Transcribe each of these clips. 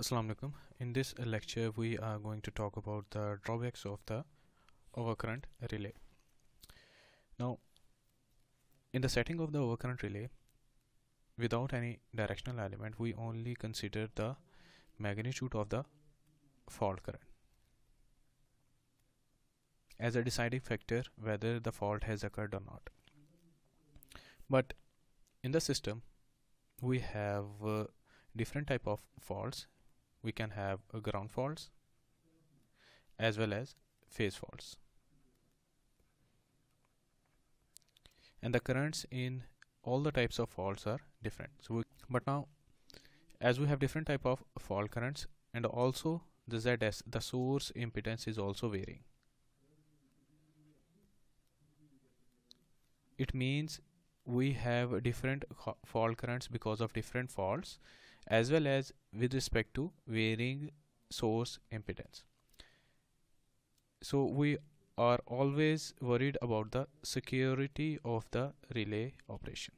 Assalamu alaikum. In this lecture we are going to talk about the drawbacks of the overcurrent relay. Now in the setting of the overcurrent relay without any directional element we only consider the magnitude of the fault current as a deciding factor whether the fault has occurred or not. But in the system we have uh, different type of faults we can have ground faults as well as phase faults. And the currents in all the types of faults are different. So we, but now as we have different type of fault currents and also the ZS the source impedance is also varying. It means we have different fault currents because of different faults as well as with respect to varying source impedance. So we are always worried about the security of the relay operation.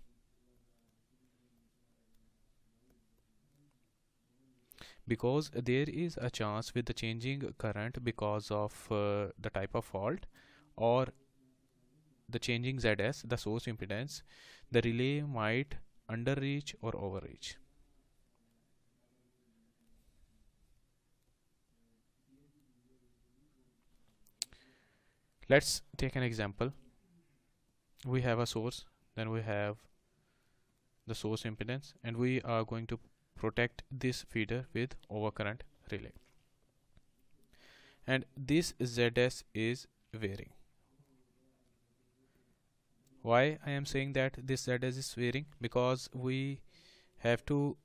Because there is a chance with the changing current because of uh, the type of fault or the changing ZS the source impedance the relay might underreach or overreach let's take an example. We have a source then we have the source impedance and we are going to protect this feeder with overcurrent relay. And this ZS is varying why I am saying that this ZS is varying because we have to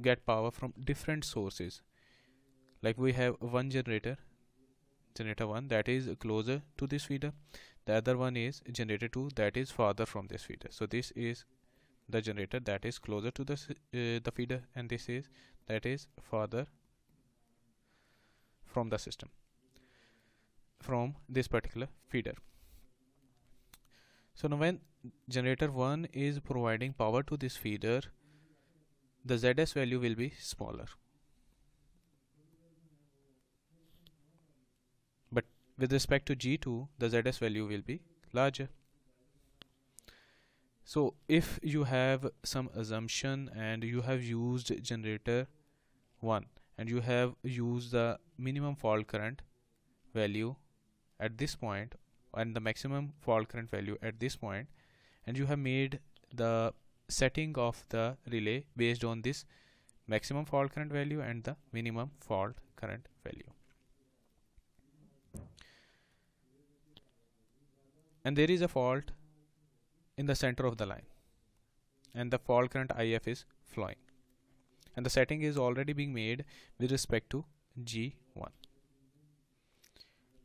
get power from different sources. Like we have one generator generator 1 that is closer to this feeder. The other one is generator 2 that is farther from this feeder. So this is the generator that is closer to the uh, the feeder and this is that is farther from the system from this particular feeder. So now when generator 1 is providing power to this feeder the ZS value will be smaller with respect to G2 the ZS value will be larger. So if you have some assumption and you have used generator 1 and you have used the minimum fault current value at this point and the maximum fault current value at this point and you have made the setting of the relay based on this maximum fault current value and the minimum fault current value and there is a fault in the center of the line. And the fault current IF is flowing. And the setting is already being made with respect to G1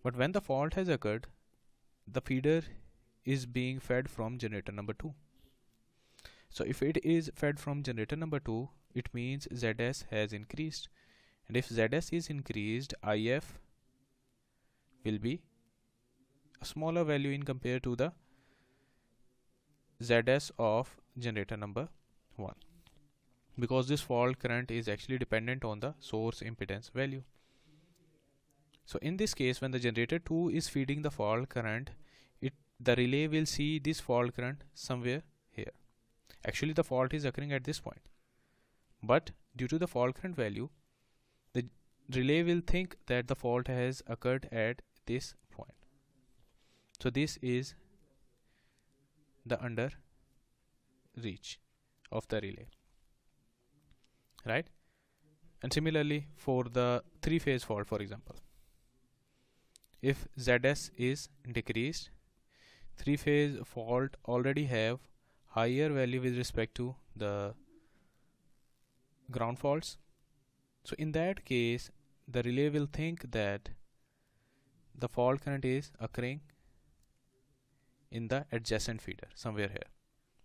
but when the fault has occurred the feeder is being fed from generator number 2 so if it is fed from generator number 2 it means ZS has increased. And if ZS is increased IF will be a smaller value in compared to the ZS of generator number 1 because this fault current is actually dependent on the source impedance value. So in this case when the generator 2 is feeding the fault current it the relay will see this fault current somewhere here. Actually the fault is occurring at this point. But due to the fault current value the relay will think that the fault has occurred at this so this is the under reach of the relay right? And similarly for the three phase fault for example if ZS is decreased three phase fault already have higher value with respect to the ground faults. So in that case the relay will think that the fault current is occurring in the adjacent feeder somewhere here.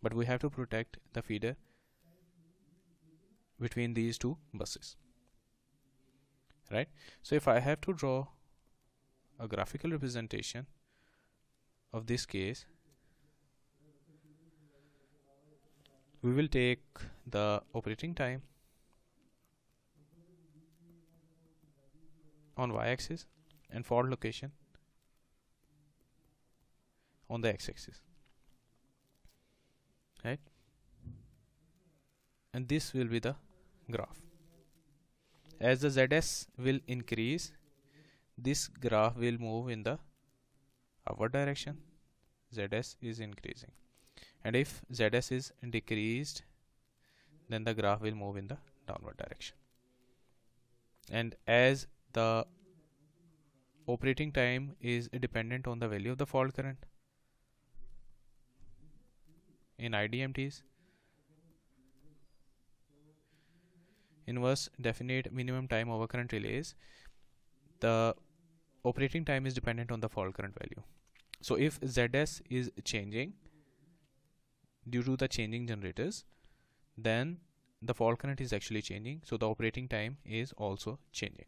But we have to protect the feeder between these two buses. Right? So if I have to draw a graphical representation of this case we will take the operating time on y-axis and fault location on the x-axis. Right? And this will be the graph. As the ZS will increase this graph will move in the upward direction. ZS is increasing. And if ZS is decreased then the graph will move in the downward direction. And as the operating time is dependent on the value of the fault current in IDMTs inverse definite minimum time overcurrent relays. The operating time is dependent on the fault current value. So if ZS is changing due to the changing generators then the fault current is actually changing. So the operating time is also changing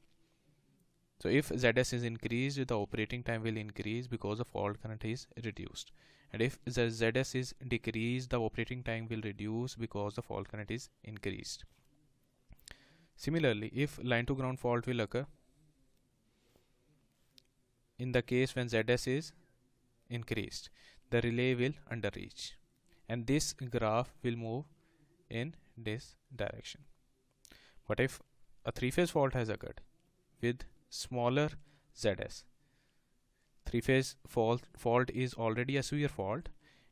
so if ZS is increased the operating time will increase because the fault current is reduced. And if the ZS is decreased the operating time will reduce because the fault current is increased. Similarly if line to ground fault will occur in the case when ZS is increased the relay will underreach. And this graph will move in this direction. But if a three-phase fault has occurred with smaller ZS. Three-phase fault fault is already a severe fault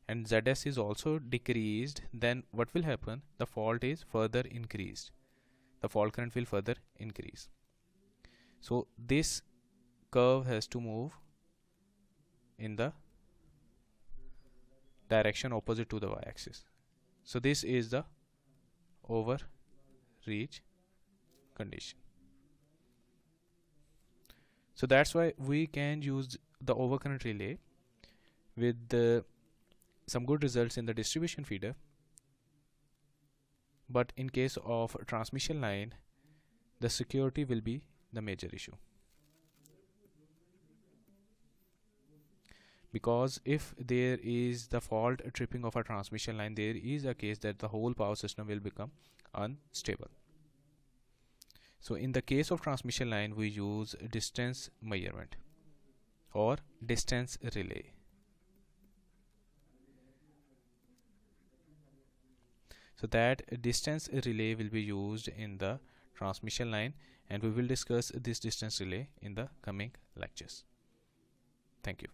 and ZS is also decreased then what will happen? The fault is further increased. The fault current will further increase. So this curve has to move in the direction opposite to the y-axis. So this is the overreach condition so that's why we can use the overcurrent relay with some good results in the distribution feeder. But in case of transmission line the security will be the major issue. Because if there is the fault tripping of a transmission line there is a case that the whole power system will become unstable so in the case of transmission line we use distance measurement or distance relay. So that distance relay will be used in the transmission line and we will discuss this distance relay in the coming lectures. Thank you